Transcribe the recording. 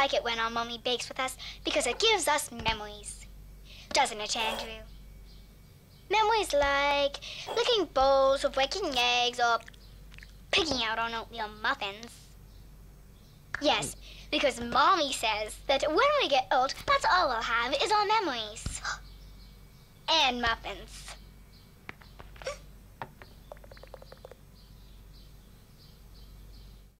like it when our mommy bakes with us because it gives us memories. Doesn't it, Andrew? Memories like licking bowls or breaking eggs or picking out on oatmeal muffins. Yes, because mommy says that when we get old, that's all we'll have is our memories. and muffins.